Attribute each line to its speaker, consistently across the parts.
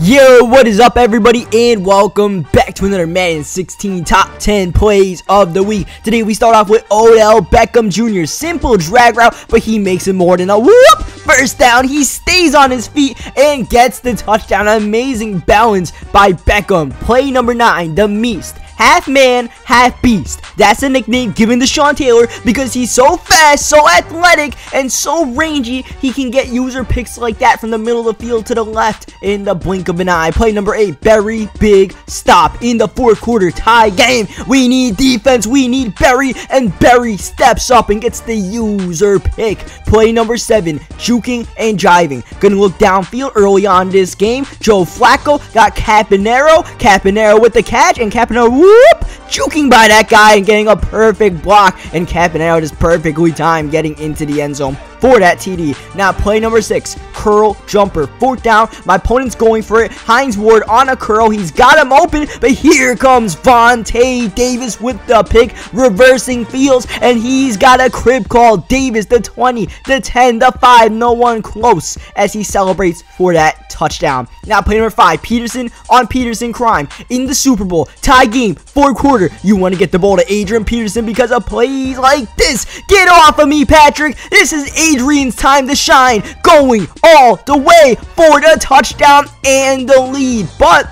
Speaker 1: Yo, what is up everybody and welcome back to another Madden 16 top 10 plays of the week. Today we start off with Odell Beckham Jr. Simple drag route, but he makes it more than a whoop. First down, he stays on his feet and gets the touchdown. Amazing balance by Beckham. Play number 9, the Meast half man, half beast. That's a nickname given to Sean Taylor because he's so fast, so athletic, and so rangy, he can get user picks like that from the middle of the field to the left in the blink of an eye. Play number 8, very big stop in the fourth quarter tie game. We need defense, we need Barry, and Barry steps up and gets the user pick. Play number 7, juking and driving. Gonna look downfield early on this game. Joe Flacco got Caponero, Caponero with the catch, and Caponero whoop, juking by that guy and getting a perfect block. And capping out is perfectly timed getting into the end zone for that TD. Now, play number six, curl jumper. Fourth down, my opponent's going for it. Hines Ward on a curl. He's got him open, but here comes Vontae Davis with the pick, reversing fields, and he's got a crib call. Davis, the 20, the 10, the 5, no one close as he celebrates for that touchdown. Now, play number five, Peterson on Peterson crime in the Super Bowl. Tie game, fourth quarter. You want to get the ball to Adrian Peterson because of plays like this. Get off of me, Patrick. This is Adrian's time to shine, going all the way for the touchdown and the lead. But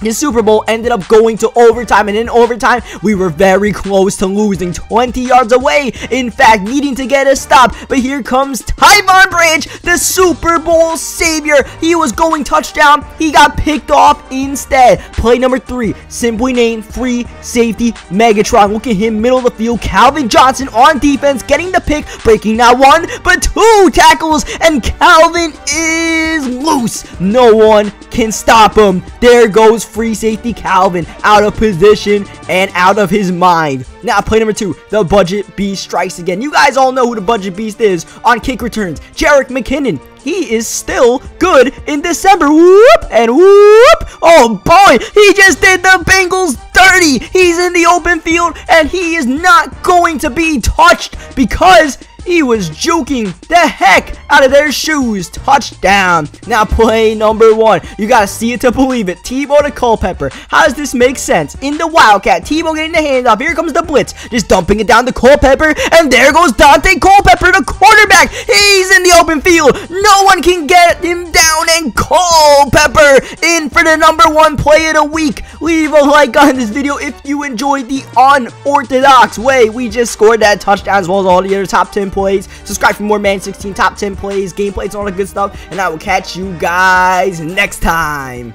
Speaker 1: his Super Bowl ended up going to overtime, and in overtime, we were very close to losing 20 yards away. In fact, needing to get a stop. But here comes Tyvon Branch, the Super Bowl savior. He was going touchdown. He got picked off instead. Play number three, simply named Free Safety Megatron. Look at him, middle of the field. Calvin Johnson on defense, getting the pick, breaking not one, but two tackles, and Calvin is loose. No one can stop him. There goes free safety Calvin out of position and out of his mind. Now, play number two, the Budget Beast strikes again. You guys all know who the Budget Beast is on kick returns. Jerick McKinnon. He is still good in December. Whoop and whoop. Oh boy, he just did the Bengals dirty. He's in the open field and he is not going to be touched because he was juking the heck out of their shoes. Touchdown. Now play number one. You gotta see it to believe it. Tebow to Culpepper. How does this make sense? In the Wildcat, Tebow getting the handoff. Here comes the blitz. Just dumping it down to Culpepper. And there goes Daunte Culpepper, the quarterback. He's open field. No one can get him down. And Culpepper in for the number one play of the week. Leave a like on this video if you enjoyed the unorthodox way we just scored that touchdown as well as all the other top 10 plays. Subscribe for more Madden 16 top 10 plays, gameplays, all the good stuff. And I will catch you guys next time.